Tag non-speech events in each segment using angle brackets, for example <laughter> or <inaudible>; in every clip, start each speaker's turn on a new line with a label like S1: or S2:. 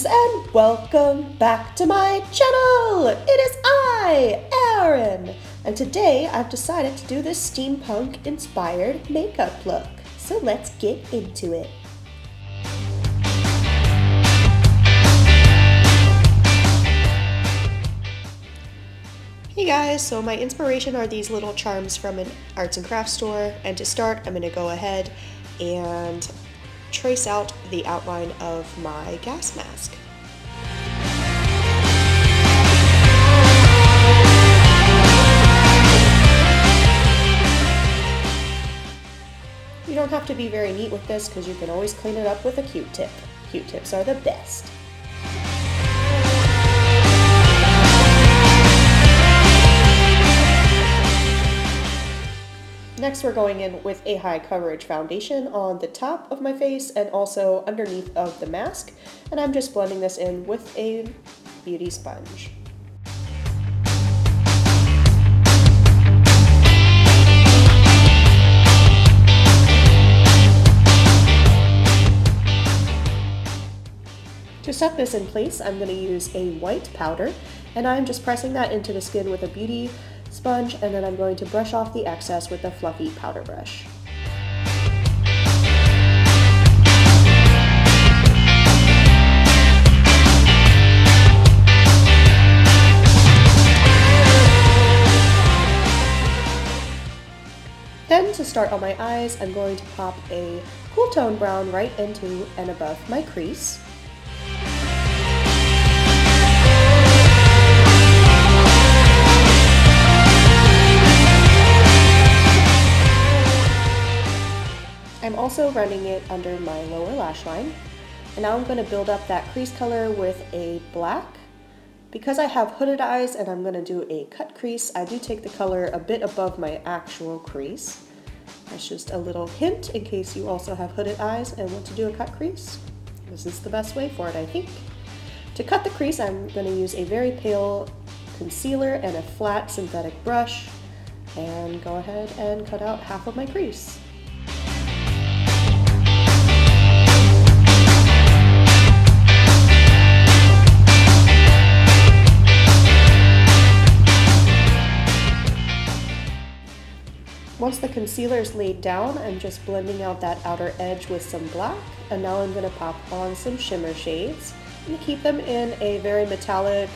S1: friends, and welcome back to my channel! It is I, Erin, and today I've decided to do this steampunk inspired makeup look. So let's get into it. Hey guys, so my inspiration are these little charms from an arts and crafts store, and to start I'm going to go ahead and trace out the outline of my gas mask. You don't have to be very neat with this because you can always clean it up with a Q-tip. Q-tips are the best. We're going in with a high coverage foundation on the top of my face and also underneath of the mask. And I'm just blending this in with a beauty sponge. To set this in place, I'm going to use a white powder, and I'm just pressing that into the skin with a beauty sponge, and then I'm going to brush off the excess with a fluffy powder brush. Then to start on my eyes, I'm going to pop a cool tone brown right into and above my crease. Also running it under my lower lash line. And now I'm going to build up that crease color with a black. Because I have hooded eyes and I'm going to do a cut crease, I do take the color a bit above my actual crease. That's just a little hint in case you also have hooded eyes and want to do a cut crease. This is the best way for it, I think. To cut the crease, I'm going to use a very pale concealer and a flat synthetic brush and go ahead and cut out half of my crease. Once the concealer is laid down, I'm just blending out that outer edge with some black. And now I'm going to pop on some shimmer shades and keep them in a very metallic,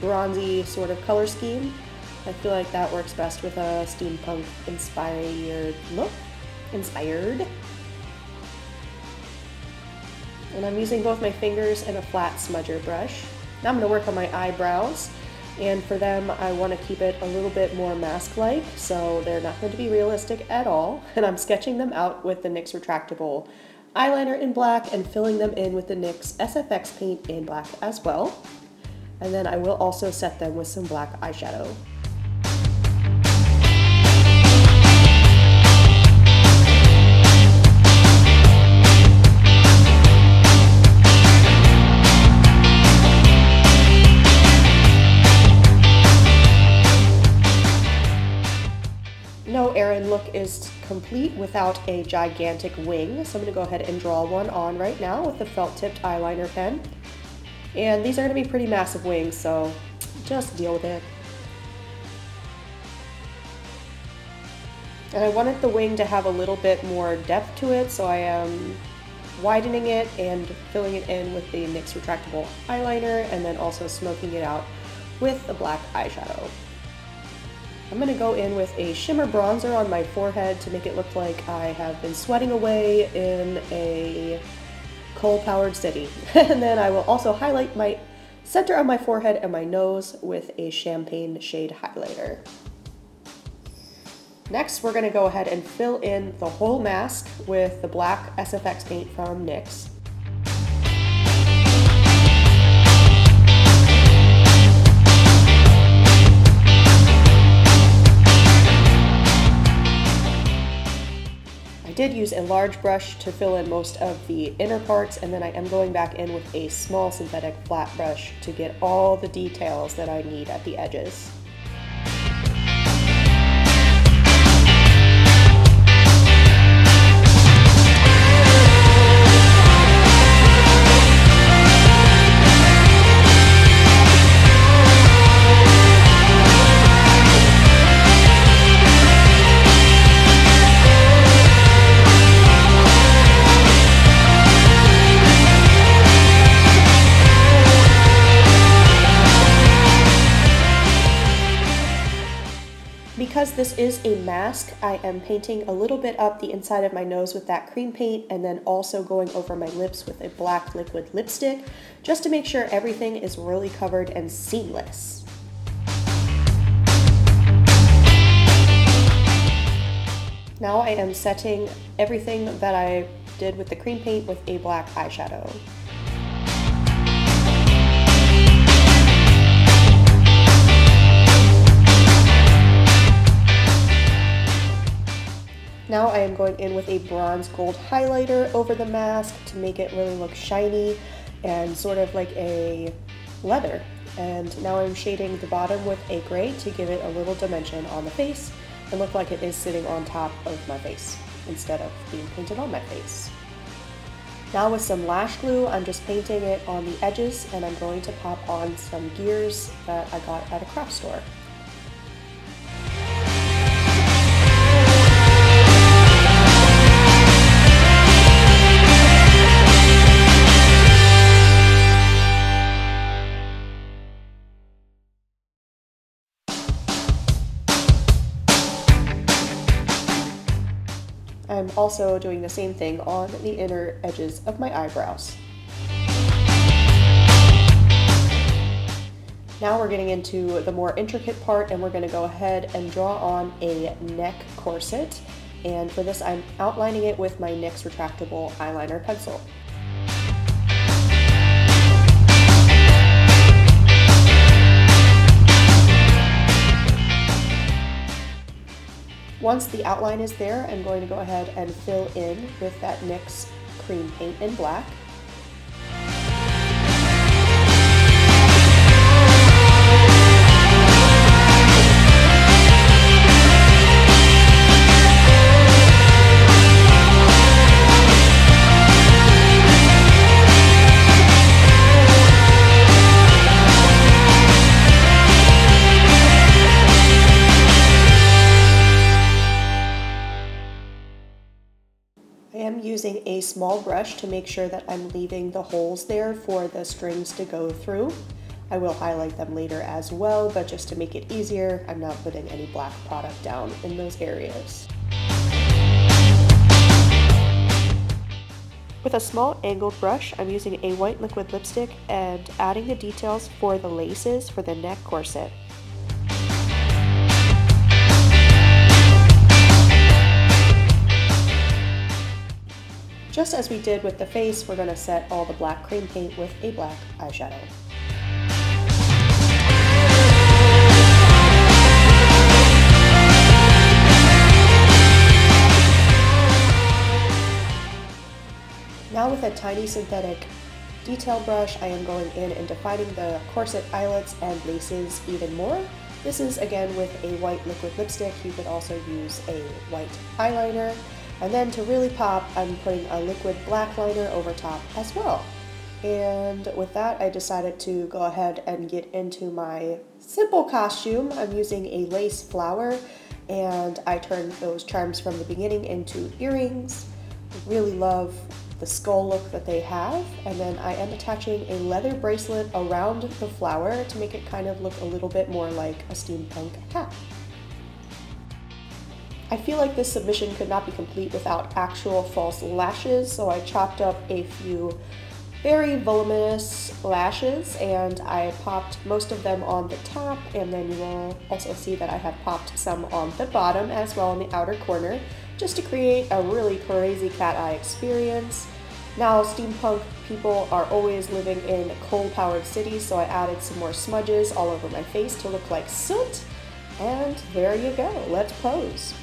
S1: bronzy sort of color scheme. I feel like that works best with a steampunk inspired look. Inspired. And I'm using both my fingers and a flat smudger brush. Now I'm going to work on my eyebrows. And for them, I want to keep it a little bit more mask-like, so they're not going to be realistic at all. <laughs> And I'm sketching them out with the NYX Retractable eyeliner in black and filling them in with the NYX SFX paint in black as well. And then I will also set them with some black eyeshadow. Erin look is complete without a gigantic wing. So I'm going to go ahead and draw one on right now with the felt tipped eyeliner pen. And these are going to be pretty massive wings, so just deal with it. And I wanted the wing to have a little bit more depth to it, so I am widening it and filling it in with the NYX retractable eyeliner and then also smoking it out with the black eyeshadow. I'm going to go in with a shimmer bronzer on my forehead to make it look like I have been sweating away in a coal-powered city. <laughs> and then I will also highlight my center of my forehead and my nose with a champagne shade highlighter. Next, we're going to go ahead and fill in the whole mask with the black SFX paint from NYX. Did use a large brush to fill in most of the inner parts and then I am going back in with a small synthetic flat brush to get all the details that I need at the edges. Because this is a mask, I am painting a little bit up the inside of my nose with that cream paint and then also going over my lips with a black liquid lipstick just to make sure everything is really covered and seamless. Now I am setting everything that I did with the cream paint with a black eyeshadow. Going in with a bronze gold highlighter over the mask to make it really look shiny and sort of like a leather. And now I'm shading the bottom with a gray to give it a little dimension on the face and look like it is sitting on top of my face instead of being painted on my face. Now with some lash glue, I'm just painting it on the edges and I'm going to pop on some gears that I got at a craft store. Also doing the same thing on the inner edges of my eyebrows. Now we're getting into the more intricate part and we're going to go ahead and draw on a neck corset. And for this I'm outlining it with my NYX retractable eyeliner pencil. Once the outline is there, I'm going to go ahead and fill in with that NYX cream paint in black. I am using a small brush to make sure that I'm leaving the holes there for the strings to go through. I will highlight them later as well, but just to make it easier, I'm not putting any black product down in those areas. With a small angled brush, I'm using a white liquid lipstick and adding the details for the laces for the neck corset. Just as we did with the face, we're going to set all the black cream paint with a black eyeshadow. Now with a tiny synthetic detail brush, I am going in and defining the corset eyelets and laces even more. This is again with a white liquid lipstick. You could also use a white eyeliner. And then to really pop, I'm putting a liquid black liner over top as well. And with that, I decided to go ahead and get into my simple costume. I'm using a lace flower and I turned those charms from the beginning into earrings. Really love the skull look that they have. And then I am attaching a leather bracelet around the flower to make it kind of look a little bit more like a steampunk hat. I feel like this submission could not be complete without actual false lashes, so I chopped up a few very voluminous lashes and I popped most of them on the top and then you will also see that I have popped some on the bottom as well in the outer corner just to create a really crazy cat eye experience. Now steampunk people are always living in coal powered cities so I added some more smudges all over my face to look like soot and there you go, let's pose.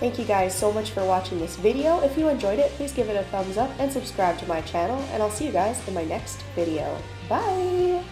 S1: Thank you guys so much for watching this video. If you enjoyed it, please give it a thumbs up and subscribe to my channel, and I'll see you guys in my next video. Bye!